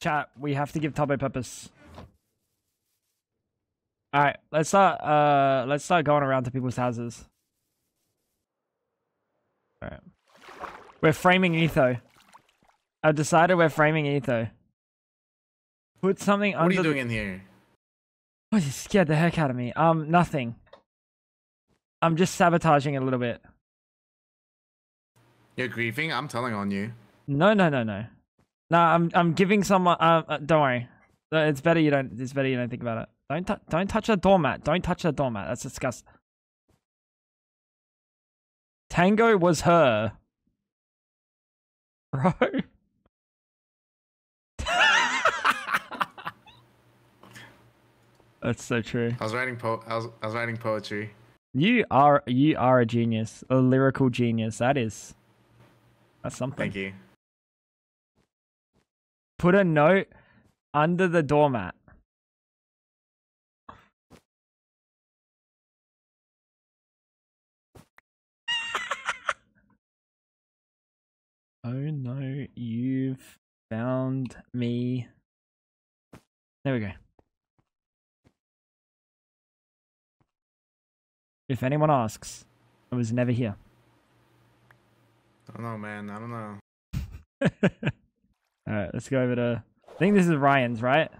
Chat, we have to give Tubbo purpose. Alright, let's start uh let's start going around to people's houses. Alright. We're framing Etho. I've decided we're framing Etho. Put something under. What are you doing in here? Oh, you scared the heck out of me. Um, nothing. I'm just sabotaging it a little bit. You're grieving? I'm telling on you. No, no, no, no. No, I'm I'm giving someone. Uh, uh, don't worry. Uh, It's better you don't. It's better you don't think about it. Don't don't touch a doormat. Don't touch a doormat. That's disgusting. Tango was her. Bro. That's so true. I was writing po- I was, I was writing poetry. You are you are a genius, a lyrical genius. That is, that's something. Thank you. Put a note under the doormat. oh no, you've found me. There we go. If anyone asks, I was never here. I don't know, man. I don't know. All right, let's go over to. I think this is Ryan's, right?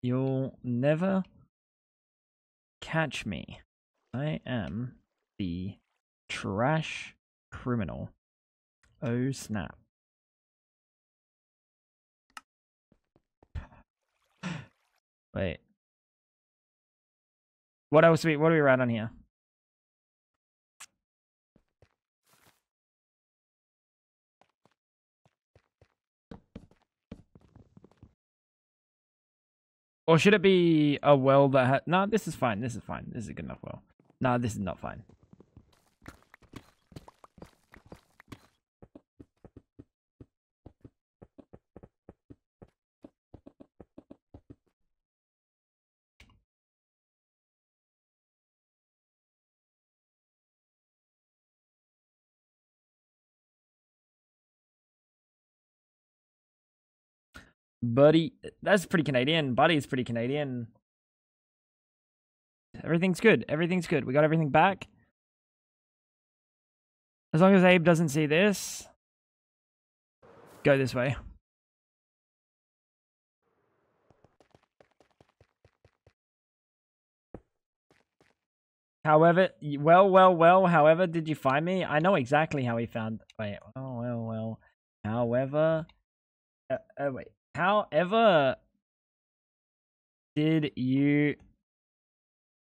You'll never catch me. I am the trash criminal. Oh snap. Wait. What else? We what do we write on here? Or should it be a well that ha- No, this is fine. This is fine. This is a good enough well. No, this is not fine. Buddy, that's pretty Canadian. Buddy's pretty Canadian. Everything's good. Everything's good. We got everything back. As long as Abe doesn't see this, go this way. However, well, well, well, however, did you find me? I know exactly how he found. Wait, oh, well, well. However, uh, uh, wait. However, did you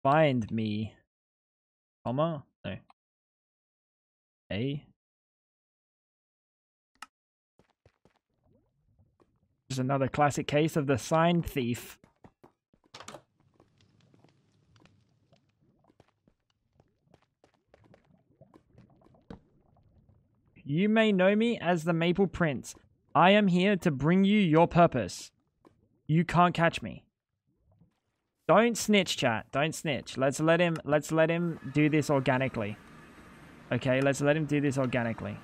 find me? Comma? No. A. Just another classic case of the sign thief. You may know me as the Maple Prince. I am here to bring you your purpose. You can't catch me. Don't snitch, chat. Don't snitch. Let's let him let's let him do this organically. Okay, let's let him do this organically.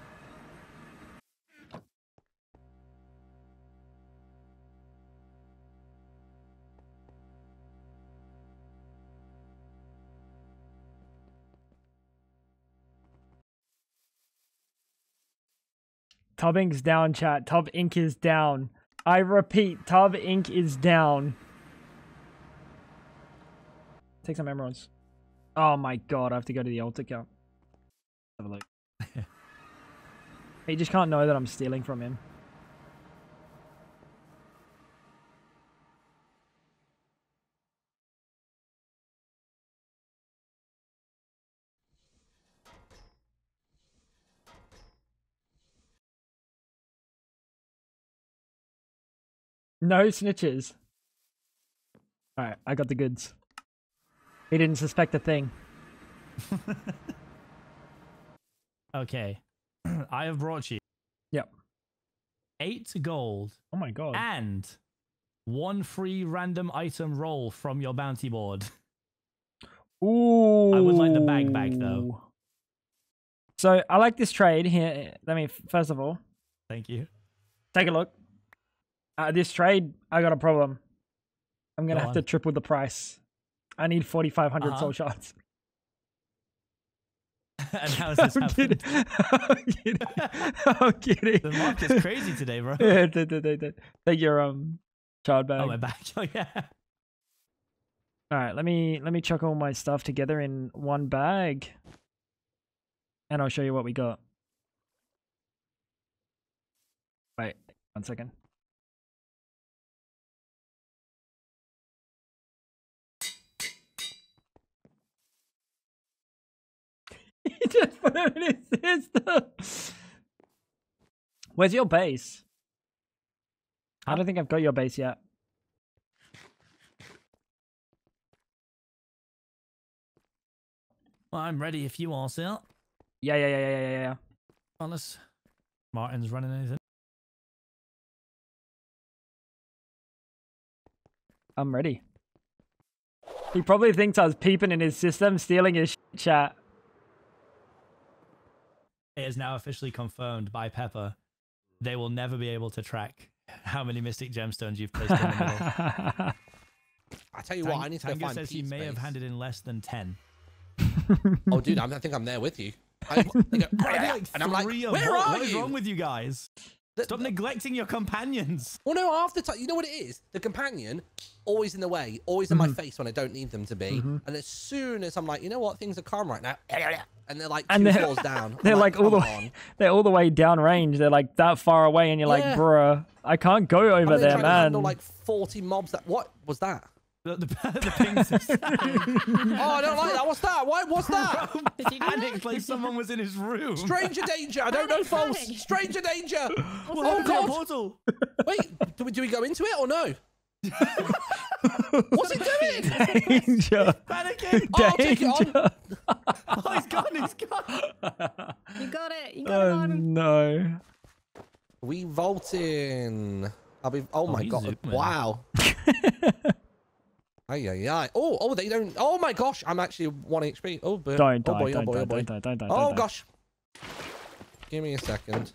Tub Inc's down, chat. Tub Inc is down. I repeat, Tub Inc is down. Take some emeralds. Oh my god, I have to go to the altar count. Have a look. he just can't know that I'm stealing from him. No snitches. Alright, I got the goods. He didn't suspect a thing. Okay. I have brought you Yep. eight gold Oh my god. and one free random item roll from your bounty board. Ooh. I would like the bag back, though. So I like this trade here. Let me first of all Thank you. take a look. Uh, this trade, I got a problem. I'm gonna Go have to triple the price. I need 4,500 Uh-huh. soul shards. and how has this I'm happened? kidding. I'm kidding. I'm kidding. The market's crazy today, bro. Yeah, d- d- d- d- Take your um child bag. Oh, my back. Oh, yeah. All right, let me let me chuck all my stuff together in one bag, and I'll show you what we got. Wait, one second. just put it in his system. Where's your base? I don't think I've got your base yet. Well, I'm ready if you are, sir. Yeah, yeah, yeah, yeah, yeah, yeah. Unless Martin's running anything. I'm ready. He probably thinks I was peeping in his system, stealing his sh- chat. It is now officially confirmed by Pepper. They will never be able to track how many mystic gemstones you've placed in the middle. I tell you what, I need to go Tango find says he may have handed in less than 10. Oh, dude, I'm, I think I'm there with you. I, go, I did like and I'm like, where what? are What is you? wrong with you guys? The- Stop the- neglecting your companions. Well, no, half the time, you know what it is? The companion, always in the way, always in my mm-hmm. face when I don't need them to be. Mm-hmm. And as soon as I'm like, you know what, things are calm right now, and they're like And two they're- floors down. I'm They're like, all the way, on." they're all the way downrange. They're like that far away, and you're like, bruh, I can't go over I'm there, trying to handle man. like 40 mobs. That what was that? The, the, the ping system. Oh, I don't like that. What's that? Why? What's that? Did you? Panicked like someone was in his room. Stranger danger. I don't know false. Stranger danger. What Oh, happened to your God. portal? Wait, do we, do we go into it or no? What's it doing? Danger. Panicking. Oh, I'll take it on. Danger. Oh, he's gone. He's gone. You got it. You got it Oh no. We vaulting. I'll be. Oh, oh my god! zooming. Wow. Ay ay ay. Oh oh they don't. Oh my gosh! I'm actually one HP. Oh, but, Don't oh die, boy, don't oh boy, die, oh boy. don't oh, die, don't die, Oh don't die. gosh. Give me a second.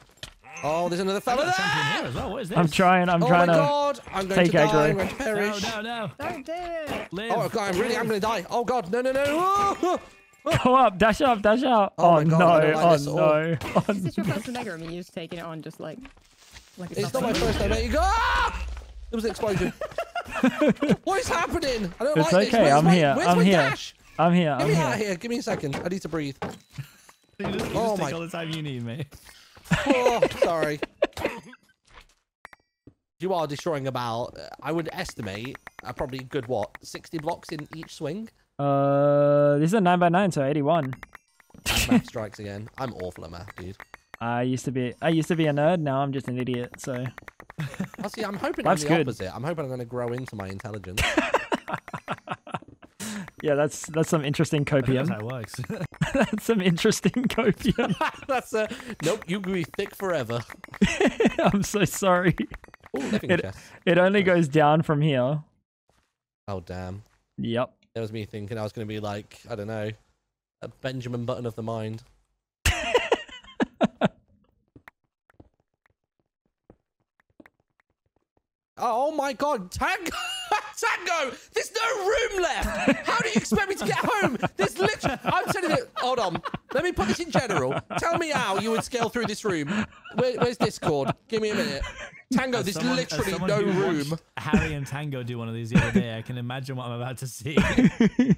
Oh, there's another fella Got there. as well. What is this? I'm trying. I'm oh trying my to. god! I'm going take to die. aggro. I'm going to No, perish. no, no. Don't do it. Live. Oh god! I'm really. I'm going to die. Oh god! No no no! Oh. Go up, dash up, dash up. Oh Oh, my God, no, like oh this no, oh Is this your first Omega room and you're just taking it on just like like It's not my nothing? first time. There you go. Ah! There was an explosion. what is happening? I don't It's like this. okay, Where's I'm my, here, Where's I'm my here. dash? I'm here, Get I'm me out of here. here. Give me a second. I need to breathe. You just, you Oh just my- take all the time you need, mate. Oh, sorry. You are destroying about, uh, I would estimate, uh, probably good what, 60 blocks in each swing? Uh, this is a 9x9, so 81. Math strikes again. I'm awful at math, dude. I used to be, I used to be a nerd. Now I'm just an idiot. So I see. I'm hoping Life's I'm the good. opposite. I'm hoping I'm going to grow into my intelligence. yeah, that's that's some interesting copium. That's how it works. that's some interesting copium. That's uh, nope. You can be thick forever. I'm so sorry. Ooh, It- chest. It only goes down from here. Oh damn. Yep. That was me thinking I was going to be like, I don't know, a Benjamin Button of the mind. oh my god, Tango! Tango! There's no room left! How do you expect me to get home? There's literally. I'm telling you. Hold on. Let me put this in general. Tell me how you would scale through this room. Where, where's Discord? Give me a minute. Tango, As there's someone- literally no who room. Harry and Tango do one of these the other day. I can imagine what I'm about to see.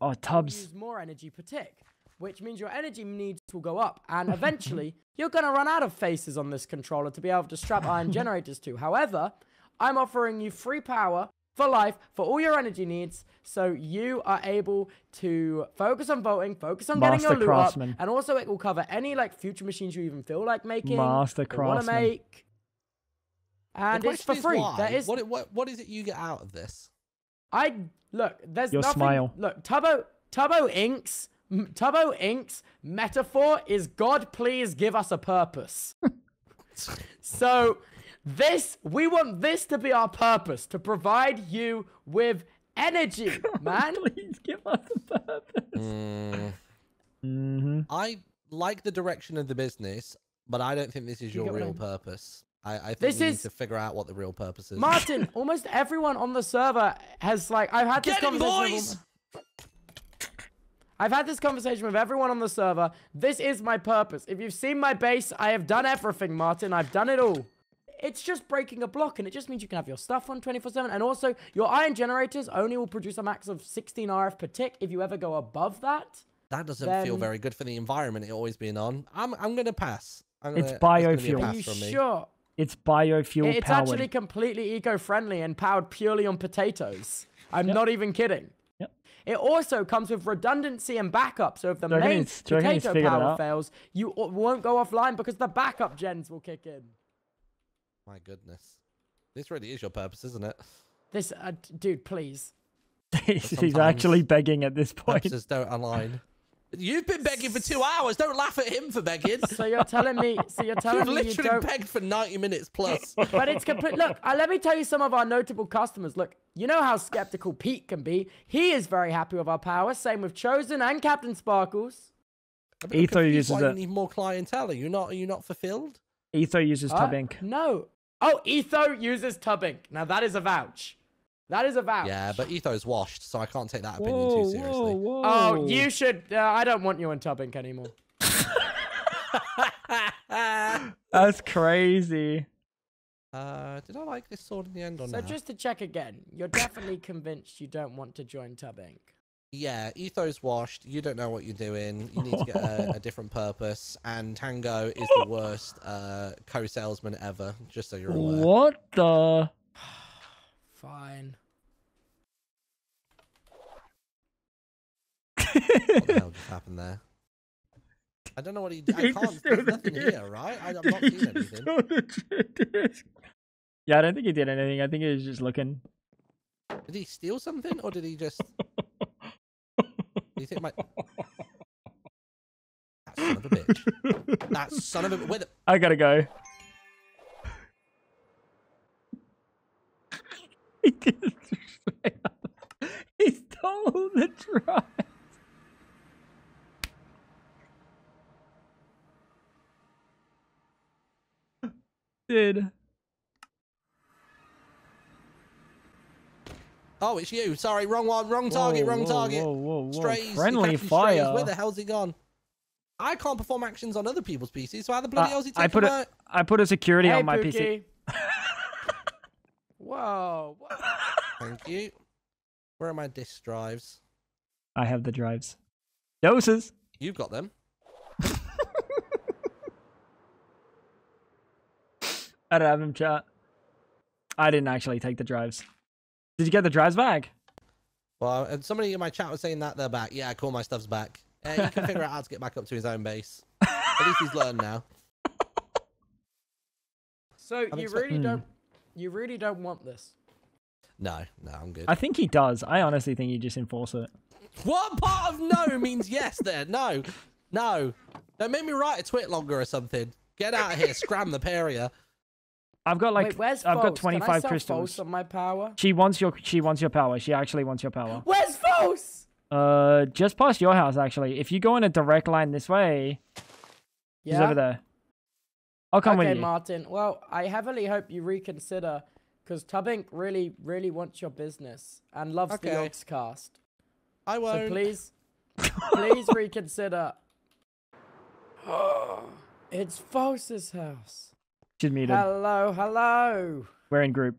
oh, Tubbs. use more energy per tick, which means your energy needs will go up, and eventually you're going to run out of faces on this controller to be able to strap iron generators to. However, I'm offering you free power for life for all your energy needs, so you are able to focus on voting, focus on getting your loot up, and also it will cover any like future machines you even feel like making, Master want to craftsman. make, The and it's for question is free. why? There is What, what, what is it you get out of this? I look. There's Your nothing. smile. Look, Tubbo. Tubbo Inks. m- Tubbo Inks metaphor is God. Please give us a purpose. so, this we want this to be our purpose to provide you with energy, man. Please give us a purpose. Mm, hmm I like the direction of the business, but I don't think this is You your get what I real mean? purpose. I, I think This we is- need to figure out what the real purpose is. Martin, almost everyone on the server has like I've had this Get him, conversation. with boys! I've had this conversation with everyone on the server. This is my purpose. If you've seen my base, I have done everything, Martin. I've done it all. It's just breaking a block, and it just means you can have your stuff on 24/7. And also, your iron generators only will produce a max of 16 RF per tick. If you ever go above that, That doesn't feel very good for the environment. It always being on. I'm I'm gonna pass. I'm It's gonna, gonna be a biofuel. are you sure? It's biofuel It's powered. actually completely eco-friendly and powered purely on potatoes. I'm not even kidding. Yep. It also comes with redundancy and backup, so if the Do you main he's- do you reckon he's potato power fails, you won't go offline because the backup gens will kick in. My goodness, this really is your purpose, isn't it? This, uh, dude, please. he's, he's actually begging at this point. Purposes don't align. You've been begging for two hours. Don't laugh at him for begging. So you're telling me, so you're telling You've me you literally don't. begged for 90 minutes plus. But it's complete. Look, uh, let me tell you some of our notable customers. Look, you know how skeptical Pete can be. He is very happy with our power. Same with Chosen and CaptainSparklez. I'm a Etho uses why you need more clientele. Are you not? Are you not fulfilled? Etho uses Uh, Tub No. Oh, Etho uses Tub Inc. Now that is a vouch. That is a vouch. Yeah, but Etho's washed, so I can't take that opinion too seriously. whoa. Oh, you should. Uh, I don't want you in Tub Inc anymore. That's crazy. Uh, did I like this sword in the end or So not? just to check again, you're definitely convinced you don't want to join Tub Inc. Yeah, Etho's washed. You don't know what you're doing. You need to get a, a different purpose. And Tango is the worst uh, co-salesman ever. Just so you're aware. What the? Fine. What the hell just happened there? I don't know what he. I He can't. There's threw the nothing here, right? I, I'm not seeing anything. yeah, I don't think he did anything. I think he was just looking. Did he steal something, or did he just? Do you think my? That son of a bitch. That son of a. Where the... I gotta go. he just straight up- he stole the drive. Dude. Oh, it's you. Sorry, wrong one. Wrong target. Whoa, wrong whoa, target. Whoa, whoa, whoa. Strays. Friendly catching strays. fire. Where the hell's he gone? I can't perform actions on other people's PCs, so how the bloody Uh, hell's he I taking put my... a I put a security hey, on my Pookie. PC. Whoa. whoa. Thank you. Where are my disk drives? I have the drives. Doses. You've got them. I don't have them, chat. I didn't actually take the drives. Did you get the drives back? Well, and somebody in my chat was saying that they're back. Yeah, cool, my stuff's back. Uh, he can figure out how to get back up to his own base. At least he's learned now. So you expect- really Hmm. don't. You really don't want this. No, no, I'm good. I think he does. I honestly think you just enforce it. What part of no means yes then? No. No. Don't make me write a TwitLonger or something. Get out of here. Scram the paria. I've got like Wait, where's I've got false? Can I 25 sell crystals. false on my power? She wants your she wants your power. She actually wants your power. Where's false? Uh just past your house actually. If you go in a direct line this way, she's Yeah. over there. I'll come okay, with you. Okay, Martin. Well, I heavily hope you reconsider because Tub Inc really, really wants your business and loves the Okay. Oxcast. I won't. So please, please reconsider. it's False's house. She's muted. Hello, hello. We're in group.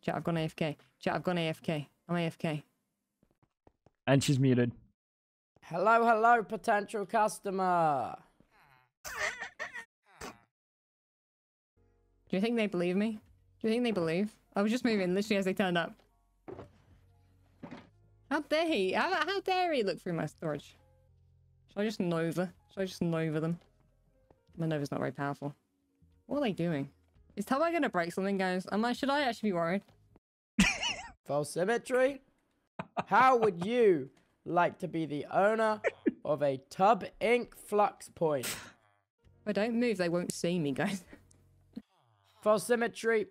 Chat, I've gone AFK. Chat, I've gone AFK. I'm AFK. And she's muted. Hello, hello, potential customer. Do you think they believe me? Do you think they believe? I was just moving literally as they turned up. How dare he? How, how dare he look through my storage? Should I just Nova? Should I just Nova them? My Nova's not very powerful. What are they doing? Is Tubby gonna break something, guys? Am I, should I actually be worried? False symmetry. How would you like to be the owner of a Tub Ink Flux Point? If I don't move, they won't see me, guys. False symmetry.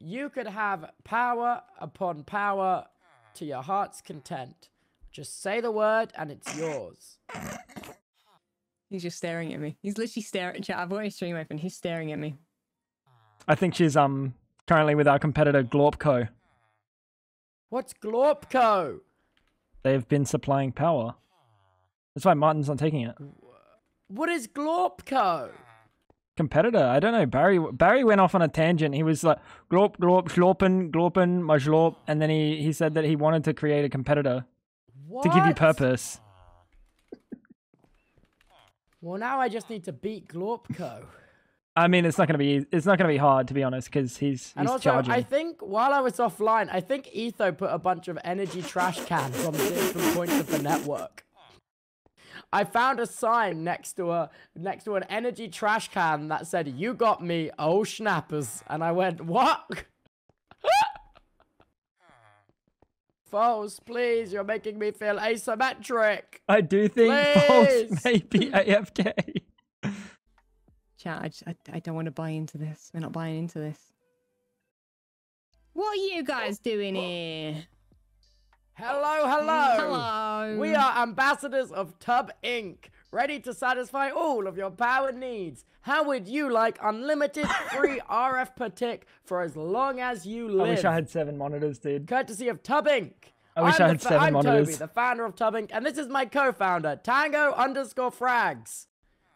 You could have power upon power to your heart's content. Just say the word and it's yours. He's just staring at me. He's literally staring. Chat. I've got his stream open. He's staring at me. I think she's um currently with our competitor Glorpco. What's Glorpco? They've been supplying power. That's why Martin's not taking it. What is Glorpco? Competitor, I don't know. Barry Barry went off on a tangent. He was like glorp glorp glorpen glorpen my glorp, and then he he said that he wanted to create a competitor What? to give you purpose. Well, now I just need to beat Glorpco. I mean, it's not gonna be it's not gonna be hard to be honest, because he's And he's also, charging. I think while I was offline, I think Etho put a bunch of energy trash cans on different points of the network. I found a sign next to a next to an energy trash can that said, "You got me, oh schnappers," and I went, "What?" False, please, you're making me feel asymmetric. I do think False Please. may be AFK. Chat. I, just, I, I don't want to buy into this. We're not buying into this. What are you guys doing here? Hello, hello. Hello. We are ambassadors of Tub Inc., ready to satisfy all of your power needs. How would you like unlimited free RF per tick for as long as you live? I wish I had seven monitors, dude. Courtesy of Tub Inc. I wish I'm I had fa- seven I'm Toby, the founder of Tub Inc., and this is my co-founder, Tango underscore Frags,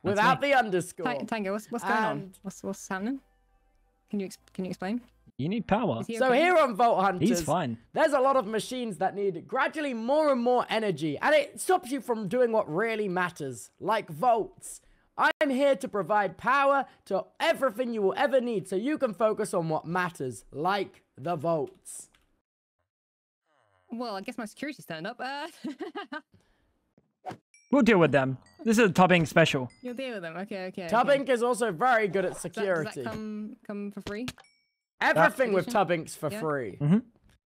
without the underscore. Tango, what's, what's going on? What's what's happening? Can you ex- can you explain? You need power. Is he So okay? here on Vault Hunters, He's fine. there's a lot of machines that need gradually more and more energy, and it stops you from doing what really matters, like vaults. I'm here to provide power to everything you will ever need so you can focus on what matters, like the vaults. Well, I guess my security's turned up. Uh, We'll deal with them. This is a topping special. you'll deal with them. Okay, okay. Tub okay. Is also very good at Does that, does security. that come come for free? Everything with Edition? Tub Inc.'s for Yeah. free.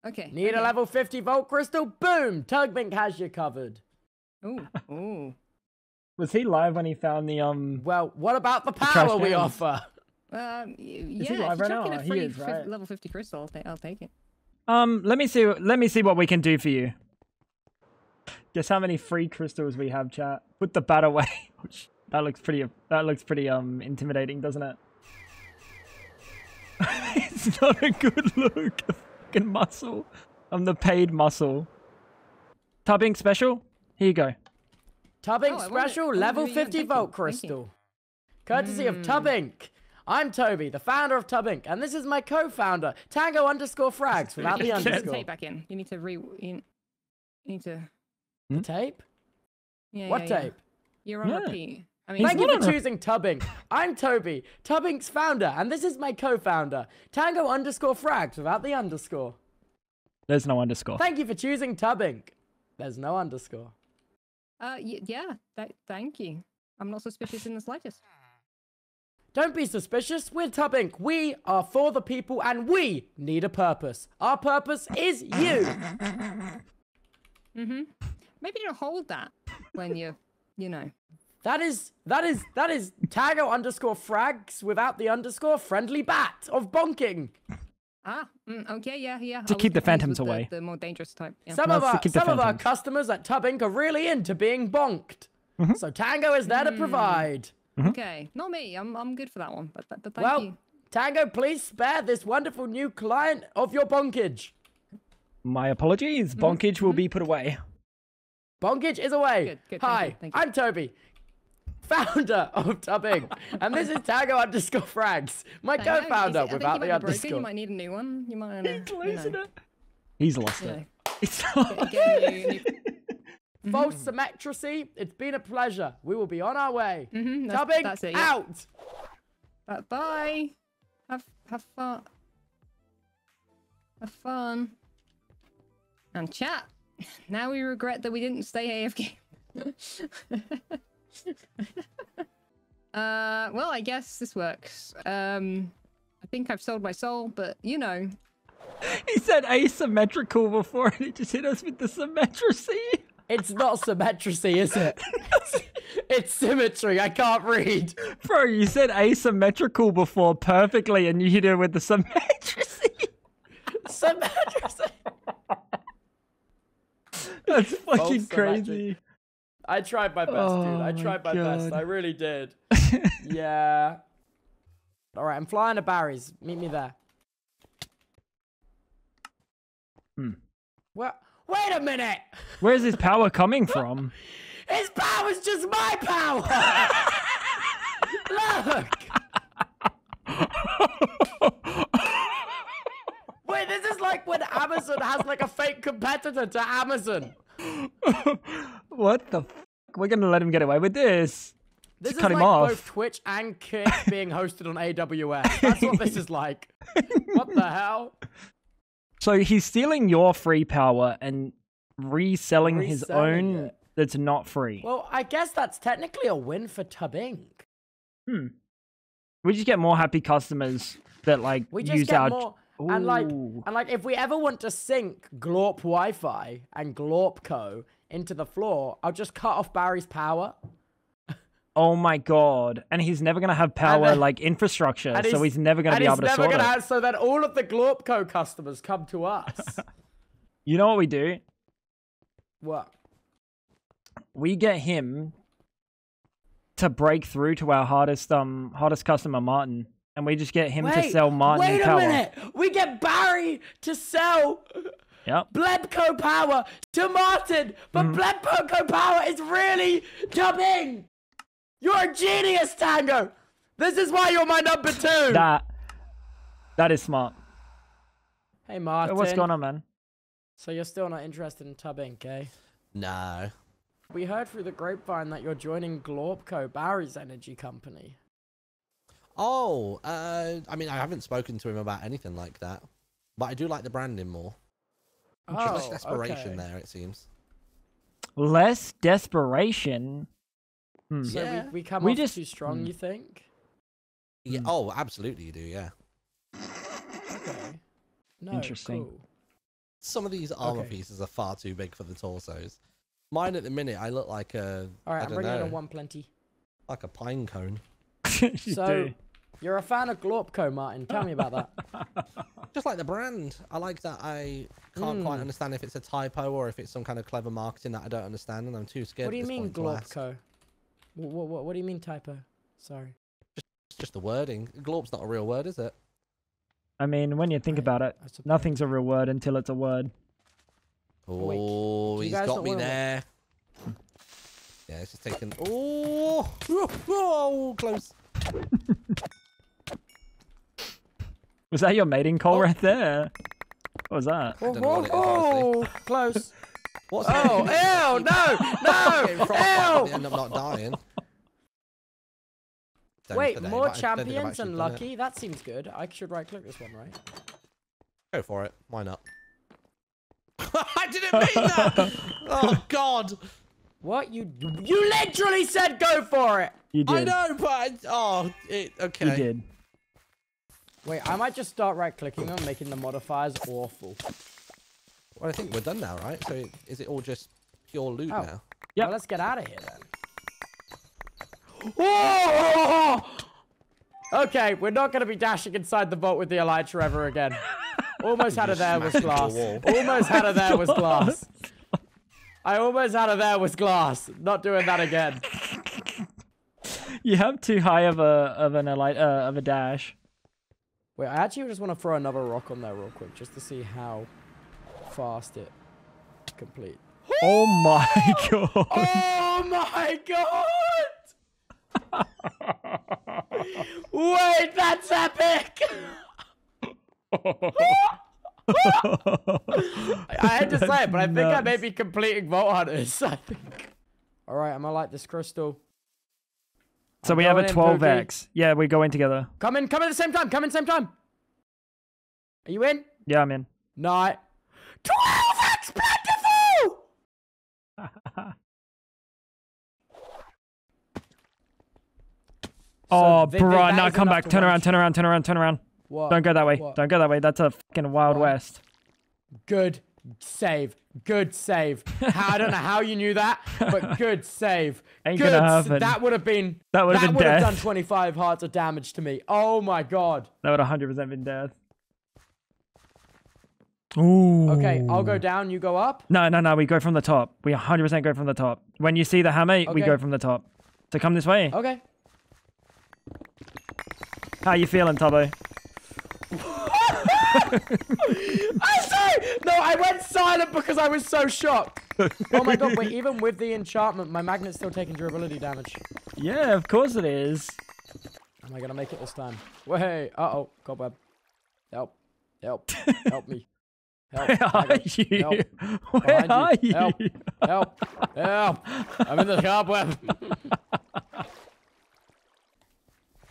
Okay. Need okay. a level 50 vault crystal? Boom! Tub Inc. has you covered. Ooh, ooh. Was he live when he found the um? Well, what about the trash power we cans. offer? Um, y- yeah, he if live you right in now? a He free is, right? level 50 crystal, I'll, ta- I'll take it. Um, let me see. Let me see what we can do for you. Guess how many free crystals we have, chat. Put the bat away. Which- that looks pretty. That looks pretty um intimidating, doesn't it? it's not a good look. A fucking muscle. I'm the paid muscle. Tub Inc special. Here you go. Tub Oh, Inc. I wonder- special wonder level who you got. 50 vault crystal. Courtesy of Hmm. Tub Inc. I'm Toby, the founder of Tub Inc. And this is my co-founder, Tango underscore Frags, without the Put the underscore. tape back in. You need to re. You, you need to. The tape? Yeah, What yeah, yeah. tape? You're on Yeah. repeat. I mean, Thank you for choosing Tub Inc. I'm Toby, Tub Inc.'s founder, and this is my co-founder, Tango underscore Frags, without the underscore. There's no underscore. Thank you for choosing Tub Inc. There's no underscore. Uh, y- yeah. Th- thank you. I'm not suspicious in the slightest. Don't be suspicious. We're Tub Inc. We are for the people and we need a purpose. Our purpose is you. Mm-hmm. Maybe don't hold that when you, you know. That is that is that is Tango underscore frags without the underscore friendly bat of bonking. Ah, mm, okay, yeah, yeah. To I was keep the phantoms with the- away. The, more dangerous type. Yeah. Some No, of our keep the some of our customers at Tub Inc. are really into being bonked. Mm-hmm. So Tango is there to provide. Okay, not me. I'm I'm good for that one. But but, but thank well, you. Tango, please spare this wonderful new client of your bonkage. My apologies. Bonkage will be put away. Bonkage is away. Good, good, thank Hi, you, thank you. I'm Toby, founder of Tub Inc. and this is Tango underscore frags, my Tango, is co-founder it- I think without you the might be broken, underscore. You might need a new one. You might. Uh, you know, He's lost you it. It's get a new, new... False symmetry. It's been a pleasure. We will be on our way. Mhm, that's, Tub Inc. that's it. Yeah. out. Uh, bye. Have have fun. Have fun. And chat. Now we regret that we didn't stay AFK. uh, well, I guess this works. Um, I think I've sold my soul, but you know, He said asymmetrical before and he just hit us with the symmetry. It's not symmetry, is it? it's, it's symmetry. I can't read. Bro, you said asymmetrical before perfectly and you hit it with the symmetry. Symmetry. That's fucking symmetry. crazy. I tried my best, dude. Oh I tried my best. I really did. yeah. All right, I'm flying to Barry's. Meet me there. Hmm. What? Wait a minute. Where's his power coming from? His power's just my power. Look. Wait, this is like when Amazon has like a fake competitor to Amazon. what the? F- We're gonna let him get away with this. This Just is cut him like off. both Twitch and Kick being hosted on AWS. That's what this is like. What the hell? So he's stealing your free power and reselling, his own it. that's not free. Well, I guess that's technically a win for Tub Inc. hmm. We just get more happy customers that like We just use get our. more. And like, and like, if we ever want to sink Glorp Wi-Fi and Glorpco into the floor, I'll just cut off Barry's power. Oh my god! And he's never gonna have power then- like infrastructure, so he's- he's never gonna be able to sort gonna it. so that all of the Glorpco customers come to us. You know what we do? what? We get him to break through to our hardest um hardest customer, Martin, and we just get him to sell Martin wait a power. minute. We get Barry to sell Yep. Blebco power to Martin, but Mm-hmm. Blebco power is really dubbing. You're a genius, Tango. This is why you're my number two. That that is smart. hey, Hey, Martin. What's going on, man? So you're still not interested in Tub Inc, eh? No. We heard through the grapevine that you're joining Glorpco, Barry's energy company. Oh, uh, I mean, I haven't spoken to him about anything like that, but I do like the branding more. There's Oh, less desperation okay. there, it seems. Less desperation. Hmm. So Yeah. we, we come We off just- too strong, hmm. you think? Yeah. Mm. Oh, absolutely, you do. Yeah. Okay. No, Interesting. cool. Some of these armor Okay. pieces are far too big for the torsos. Mine at the minute, I look like a, All right, I I'm don't bringing in a one plenty. like a pine cone. you so do. you're a fan of Glorpco, Martin. Tell me about that. Just like the brand, I like that. I can't quite Mm. understand if it's a typo or if it's some kind of clever marketing that I don't understand, and I'm too scared. what do you mean point to. Glorpco? What, what, what do you mean typo? Sorry. It's just the wording. Glorp's not a real word, is it? I mean, when you think Right, about it, I suppose. nothing's a real word until it's a word. Oh, he's got me there. Yeah, it's just taken. Oh, oh, close. Was that your mating call Oh. right there? What was that? Oh, don't know whoa, what it is, honestly. whoa, close. What's Oh, ew, no, no, frostbite, ew. End up not dying. Done Wait, for the day, more I don't think I've champions actually and done it. lucky? That seems good. I should right click this one, right? Go for it. Why not? I didn't mean that. oh God. What? You you literally said go for it! You did. I know, but I, oh, it, okay. You did. Wait, I might just start right clicking them, making the modifiers awful. Well, I think we're done now, right? So is it all just pure loot Oh. now? Yeah. Well, let's get out of here then. Whoa! Okay, we're not going to be dashing inside the vault with the Elytra ever again. Almost had her there was smash into a glass. Almost had her there was glass. I almost had her there was glass. Not doing that again. You have too high of a of an uh, of a dash. Wait, I actually just want to throw another rock on there real quick, just to see how fast it complete. Oh my god! Oh my god! Wait, that's epic! I had to say it, but I think I may be completing Vault Hunters. I think. All right, I'm gonna light this crystal. So I'm we have a 12x. Yeah, we go in together. Come in, come in at the same time. Come in at the same time. Are you in? Yeah, I'm in. Night. 12x plentiful! oh, they- bro, that no, is come back. Turn one around, turn around, turn around, turn around. What? Don't go that way. What? Don't go that way. That's a fucking Wild What? West. Good save. Good save. I don't know how you knew that, but good save. Ain't good. gonna happen. That would have been. That been would have done 25 hearts of damage to me. Oh my god. That would 100% been death. Ooh. Okay, I'll go down. You go up. No, no, no. We go from the top. We 100% go from the top. When you see the hammer, we go from the top. So come this way. Okay. How you feeling, Tubbo? I say no. I went silent because I was so shocked. Oh my god! Wait, even with the enchantment, my magnet's still taking durability damage. Yeah, of course it is. Am I gonna make it this time? Wait. Uh oh. Cobweb. Help. Help. Help me. Help. Where are you? Help. Where Behind are you. you? Help. Help. Help. I'm in the cobweb.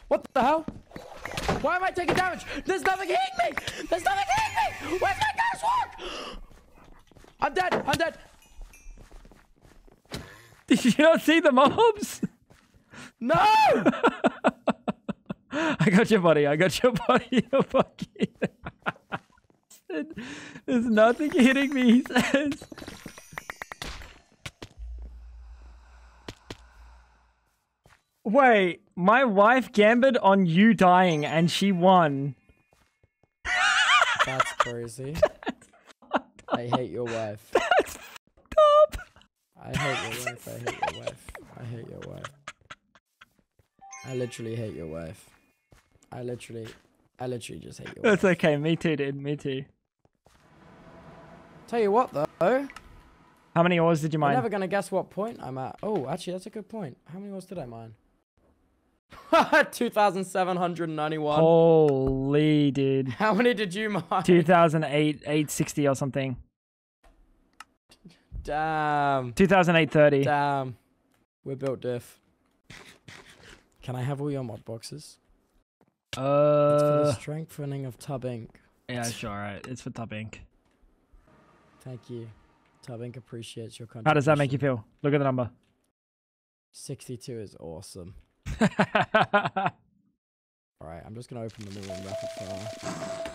what the hell? Why am I taking damage? There's nothing hitting me! There's nothing hitting me! Where's my ghost walk? I'm dead! I'm dead! Did you not see the mobs? No! I got your body. I got your body. Your fucking. There's nothing hitting me, he says. Wait, my wife gambled on you dying and she won. That's crazy. I hate your wife. Stop. I hate your wife. I hate your wife. I hate your wife. I literally hate your wife. I literally, I literally just hate your wife. That's okay. Me too, dude. Me too. Tell you what though, How many ores did you mine? I'm never gonna guess what point I'm at. Oh, actually, that's a good point. How many ores did I mine? 2,791. Holy, dude. How many did you mine? 2008, 860 or something. Damn. 2008, Damn. We're built diff. Can I have all your mod boxes? Uh. It's for the strengthening of Tub Inc. yeah, sure. Alright, it's for Tub Inc. Thank you. Tub Inc. appreciates your contribution. How does that make you feel? Look at the number. 62 is awesome. Alright, I'm just gonna open them all in rapid fire.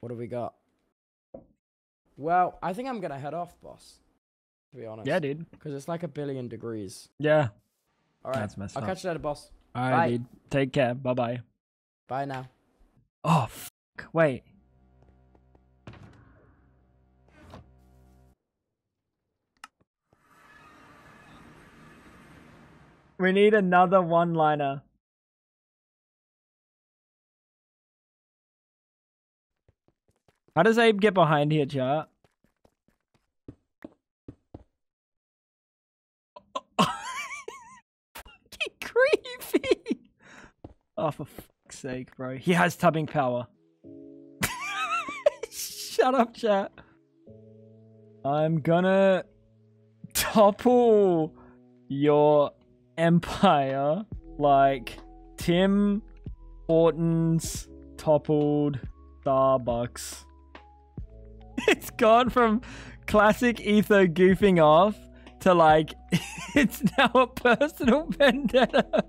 What do we got? Well, I think I'm gonna head off, boss. To be honest. yeah, dude. Because it's like a billion degrees. Yeah. Alright. That's messed I'll up. catch you later, boss. All right, Bye. dude. Take care. Bye bye. Bye now. Oh, fuck. Wait. We need another one liner. How does Abe get behind here, chat? Fucking creepy. Oh, for fuck's sake, bro. He has Tub Inc power. Shut up, chat. I'm gonna topple your empire like Tim Hortons toppled Starbucks. It's gone from classic Etho goofing off to like it's now a personal vendetta.